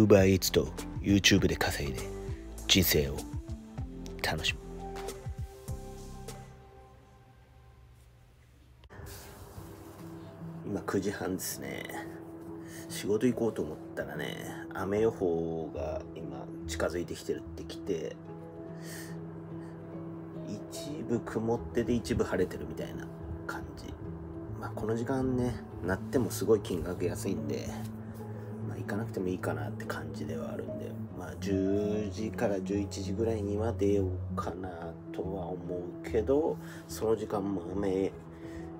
UberEats と YouTube で稼いで人生を楽しむ。今9時半ですね。仕事行こうと思ったらね雨予報が今近づいてきてるってきて一部曇ってて一部晴れてるみたいな感じ。まあこの時間ねなってもすごい金額安いんでかなくてもいいかなって感じではあるんでまあ10時から11時ぐらいには出ようかなとは思うけどその時間も雨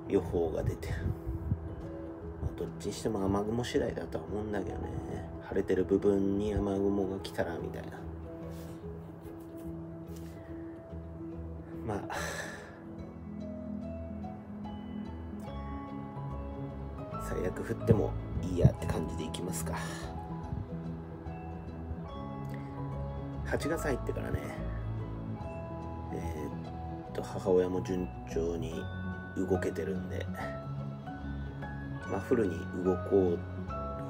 予報が出てる。まあどっちにしても雨雲次第だとは思うんだけどね。晴れてる部分に雨雲が来たらみたいな。まあ最悪降ってもいいやって感じでいきますか。8月入ってからね。えーっと母親も順調に動けてるんでまあフルに動こう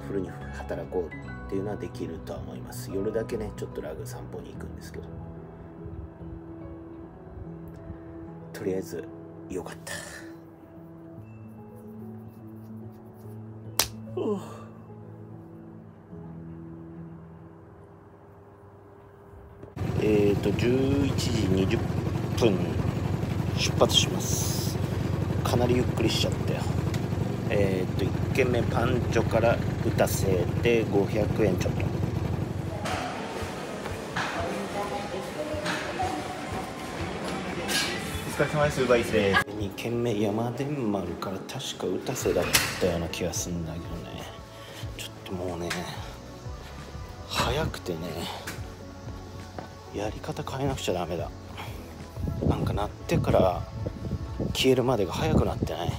フルに働こうっていうのはできるとは思います。夜だけねちょっとラグ散歩に行くんですけど。とりあえずよかった。えっ、ー、と11時20分出発します。かなりゆっくりしちゃったよ。えっ、ー、と1軒目パンチョから打たせで500円ちょっと。お疲れ様です、ウバイーツです。2軒目山電丸から確か打たせだったような気がするんだけどくてね。やり方変えなくちゃダメだ。なんか鳴ってから消えるまでが早くなってない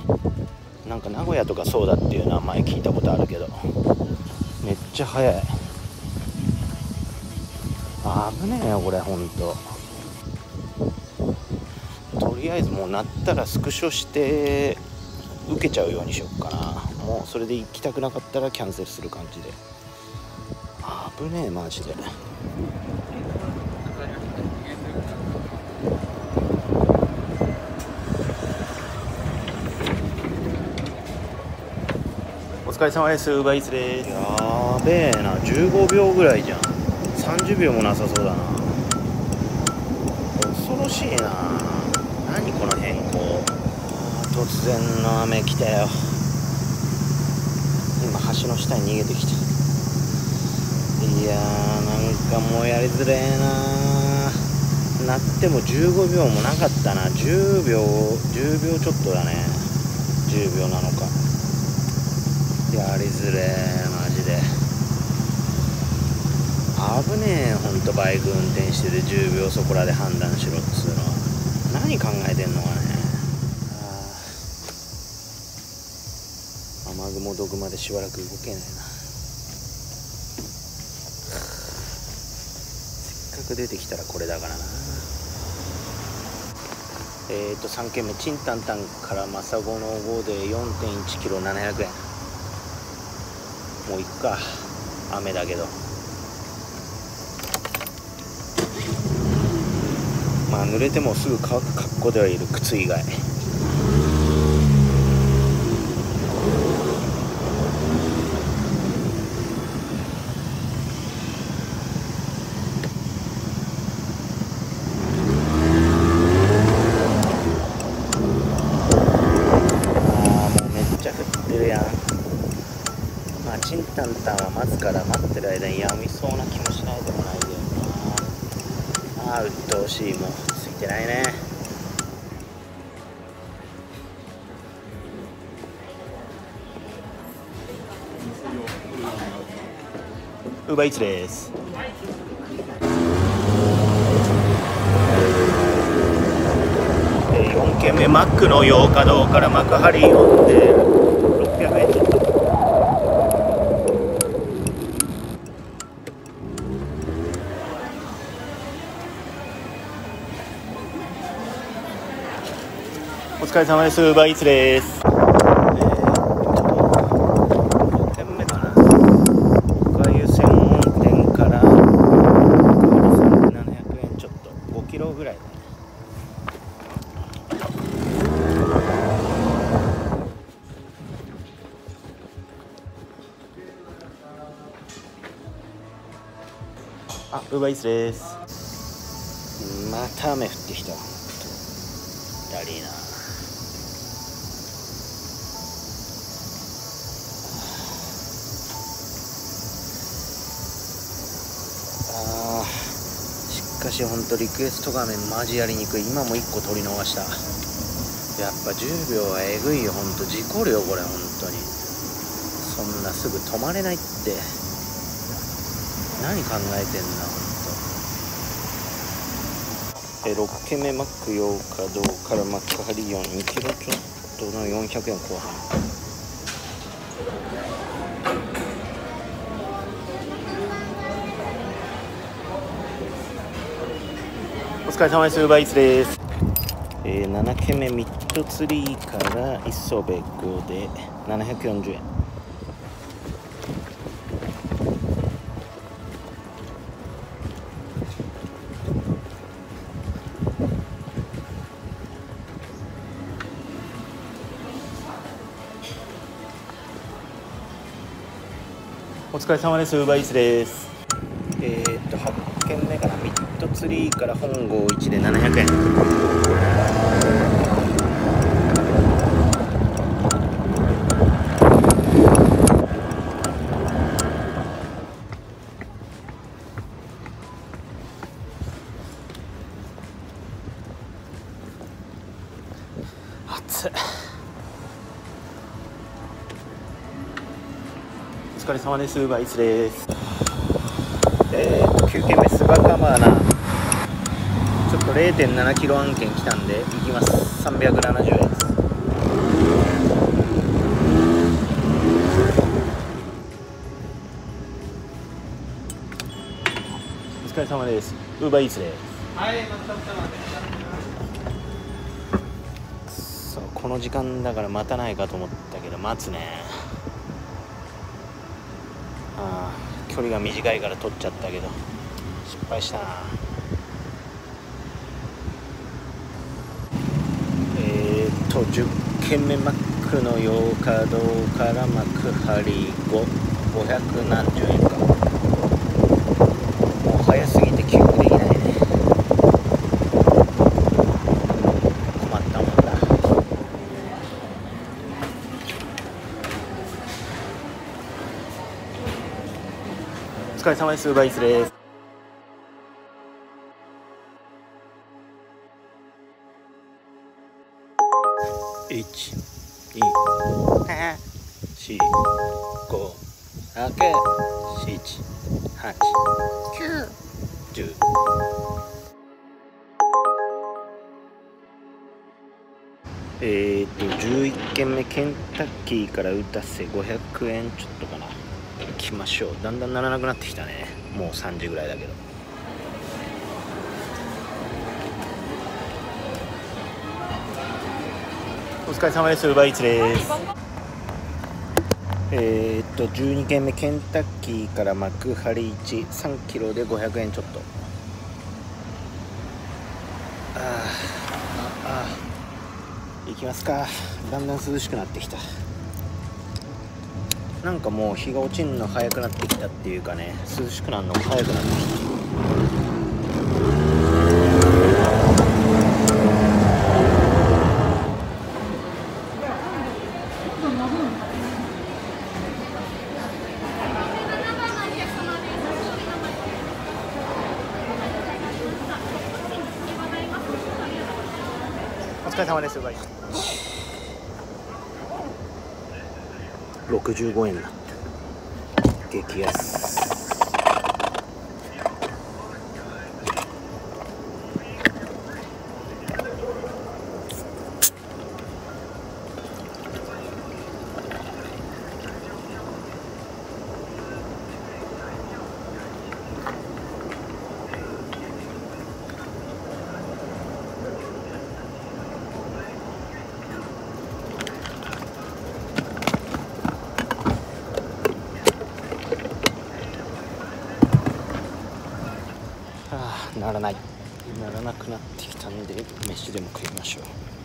なんか名古屋とかそうだっていうのは前聞いたことあるけどめっちゃ早い。危ねえよこれほんと。とりあえずもうなったらスクショして受けちゃうようにしよっかな。もうそれで行きたくなかったらキャンセルする感じで。危ねえマジで。お疲れ様です、ウーバーイーツです。やべえな。15秒ぐらいじゃん。30秒もなさそうだな。恐ろしいな。何この変更。突然の雨来たよ。今橋の下に逃げてきたいやーなんかもうやりづれえななっても15秒もなかったな。10秒10秒ちょっとだね。10秒なのか。やりづれえマジで。危ねえほんとバイク運転してて。10秒そこらで判断しろっつうのは。何考えてんのかね。雨雲どこまでしばらく動けないなせっかく出てきたらこれだからな。えっ、ー、と3軒目チンタンタンからマサゴの5で4 1キロ700円。もう行くか。雨だけど。まあ濡れてもすぐ乾く格好ではいる靴以外。バーイーツです。えー4軒目マックの洋華堂から幕張寄って600円ちょっとお疲れ様です、ウーバーイーツです。イーツです。また雨降ってきた。だりーな。あー。しかしほんとリクエスト画面マジやりにくい。今も1個取り逃した。やっぱ10秒はえぐいよほんと。事故るよこれほんとに。そんなすぐ止まれないって。何考えてんだほんとえ6軒目マック8日堂からマックハリ4 2キロちょっとの400円後半。お疲れ様です。ウーバーイーツです。えー、7軒目ミッドツリーから磯部5で740円。疲れ様です。ウーバーイーツです。えー、っと8軒目かなミッドツリーから本郷1で700円。暑い疲れ様です。ウーバーイーツです。えー、と9軒目スバカマーナちょっと0 7キロ案件来たんで行きます。370円です。お疲れ様です。ウーバーイーツです。そうこの時間だから待たないかと思ったけど待つねああ距離が短いから取っちゃったけど失敗したな。えー、っと10軒目マックの8日堂から幕張5500何十円か。もう早すぎて記憶できないね困ったもんだお疲れ様です。バーイーツです。1 2 4 5 6 7 8 9 10えー、っと11軒目ケンタッキーから打たせ500円ちょっとかな。行きましょう。だんだんならなくなってきたね。もう3時ぐらいだけど。お疲れ様です。ウーバーイーツです。えー、っと12軒目ケンタッキーから幕張1 3キロで500円ちょっと。あーああ行きますか。だんだん涼しくなってきた。なんかもう日が落ちるの早くなってきたっていうかね涼しくなるのも早くなってきた。お疲れ様ですウーバーイーツ65円になって激安はあならない。ならなくなってきたんで飯でも食いましょう。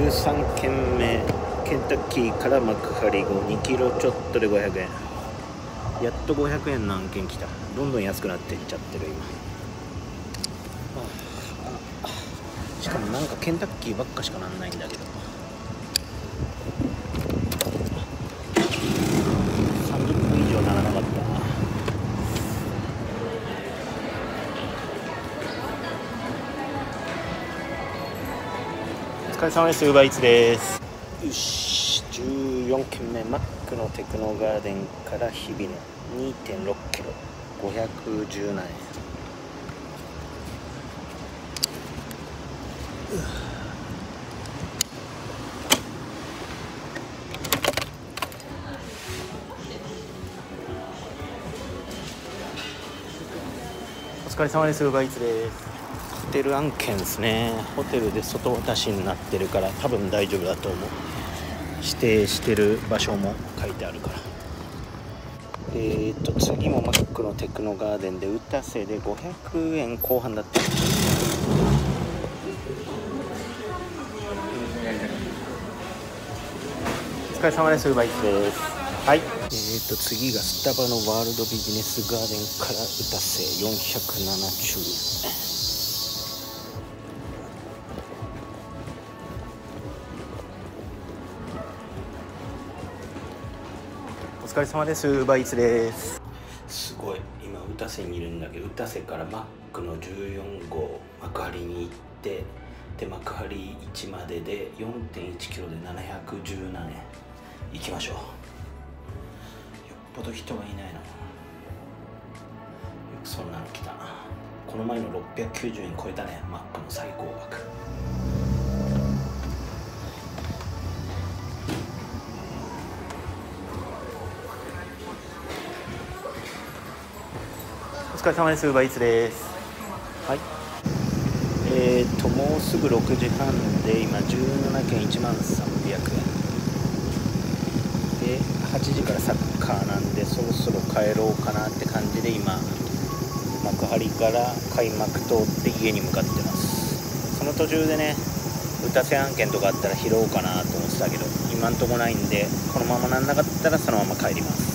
13軒目ケンタッキーから幕張後2キロちょっとで500円。やっと500円の案件来た。どんどん安くなっていっちゃってる今。しかもなんかケンタッキーばっかしかなんないんだけど疲れ様です。ウーバーイーツです。よし14軒目マックのテクノガーデンから日々の2 6キロ。517円。お疲れ様です。ウーバーイーツです。ホテル案件ですね。ホテルで外渡しになってるから多分大丈夫だと思う。指定してる場所も書いてあるから。えーっと次もマックのテクノガーデンで打たせで500円後半だった。お疲れ様です。ウーバーイです。はい。えーと次がスタバのワールドビジネスガーデンから打たせ470円。疲れ様です。バイツです。すごい。今打たせにいるんだけど打たせからマックの14号幕張に行ってで幕張1までで4 1キロで717円。行きましょう。よっぽど人がいないな。よくそんなの来たな。この前の690円超えたね。マックの最高額。疲れ様です。ウーバーイーツです。はい。えーともうすぐ6時半で今17件1万300円。で8時からサッカーなんでそろそろ帰ろうかなって感じで今幕張から開幕通って家に向かってます。その途中でね打たせ案件とかあったら拾おうかなと思ってたけど今んとこないんでこのままなんなかったらそのまま帰ります。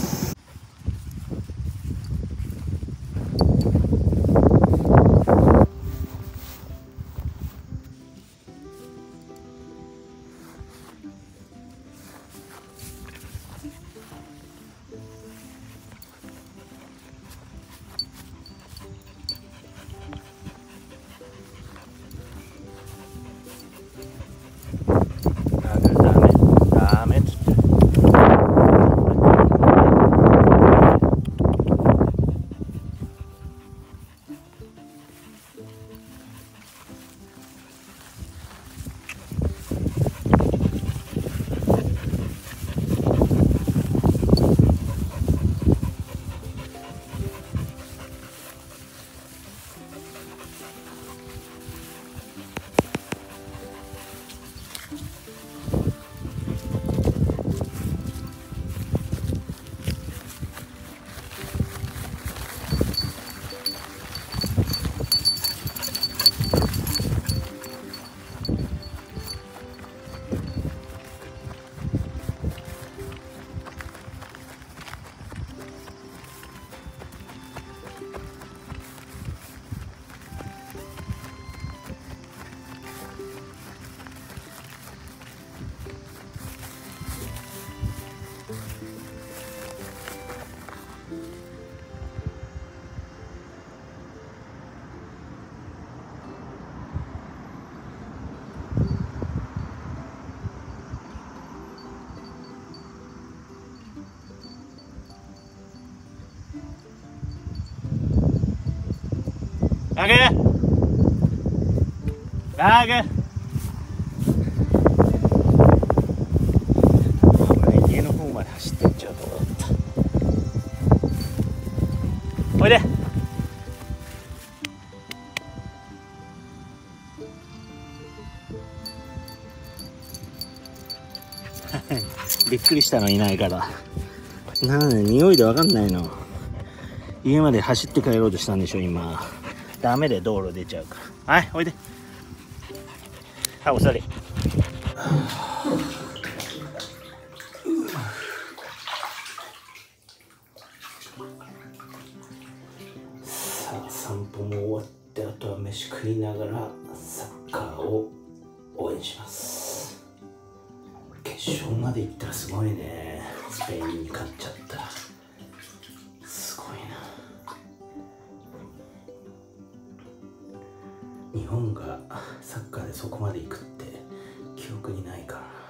ラグラグ俺家の方まで走ってっちゃうと思った。おいで。びっくりしたのいないから。なんで匂いでわかんないの。家まで走って帰ろうとしたんでしょ今ダメで道路出ちゃうから。はいおいで。はいお座り。日本がサッカーでそこまで行くって記憶にないから。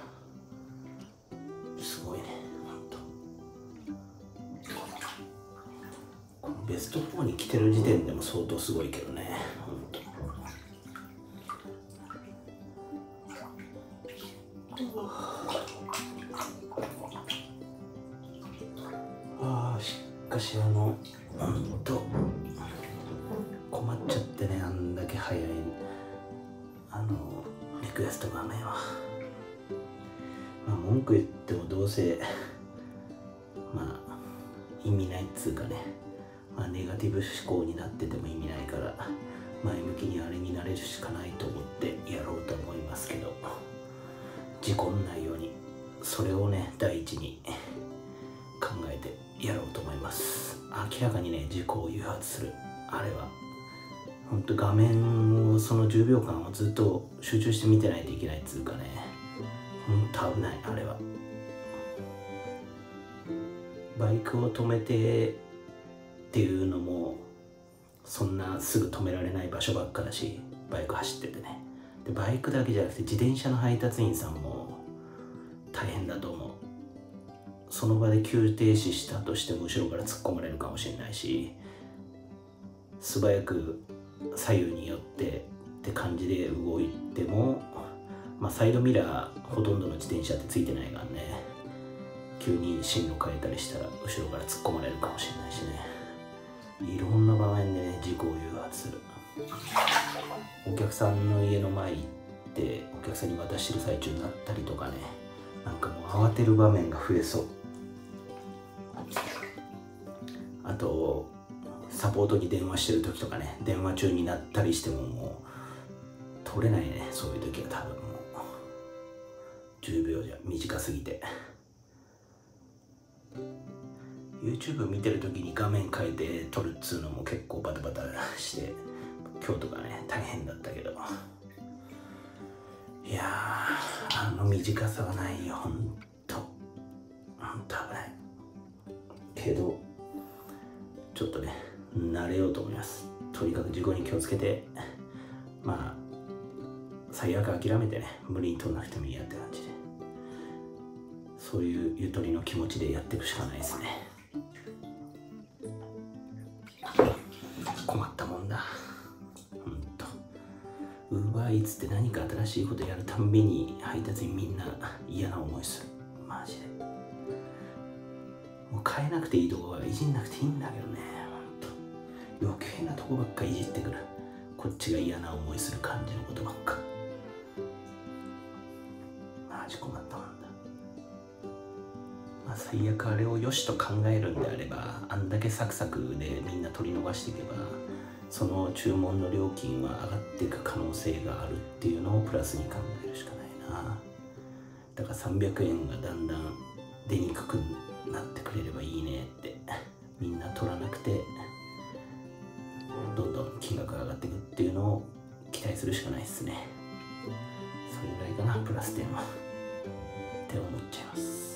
すごいねほんとこのベスト4に来てる時点でも相当すごいけどねほんと思考になってても意味ないから前向きにあれになれるしかないと思ってやろうと思いますけど事故んないようにそれをね第一に考えてやろうと思います。明らかにね事故を誘発する。あれは本当画面をその10秒間をずっと集中して見てないといけないっつうかね本当危ないあれは。バイクを止めてっていうのもそんなすぐ止められない場所ばっかだしバイク走っててね。でバイクだけじゃなくて自転車の配達員さんも大変だと思う。その場で急停止したとしても後ろから突っ込まれるかもしれないし素早く左右によってって感じで動いても、まあ、サイドミラーほとんどの自転車ってついてないからね。急に進路変えたりしたら後ろから突っ込まれるかもしれないしね。いろんな場面でね事故を誘発する。お客さんの家の前行ってお客さんに渡してる最中になったりとかねなんかもう慌てる場面が増えそう。あとサポートに電話してる時とかね電話中になったりしてももう取れないねそういう時は多分もう。10秒じゃ短すぎて。YouTube 見てる時に画面変えて撮るっつうのも結構バタバタして今日とかね大変だったけど。いやあの短さはないよほんと。ほんと危ない。けどちょっとね慣れようと思います。とにかく事故に気をつけてまあ最悪諦めてね無理に取らなくてもいいやって感じで。そういうゆとりの気持ちでやっていくしかないですね。ウーバーイーツって何か新しいことやるたんびに配達員みんな嫌な思いする。マジで。もう変えなくていいとこはいじんなくていいんだけどねほんと。余計なとこばっかいじってくる。こっちが嫌な思いする感じのことばっか。マジ困ったもんだ。まあ最悪あれを良しと考えるんであればあんだけサクサクでみんな取り逃していけばその注文の料金は上がっていく可能性があるっていうのをプラスに考えるしかないな。だから300円がだんだん出にくくなってくれればいいねってみんな取らなくてどんどん金額が上がっていくっていうのを期待するしかないですね。それぐらいかなプラス点は。って思っちゃいます。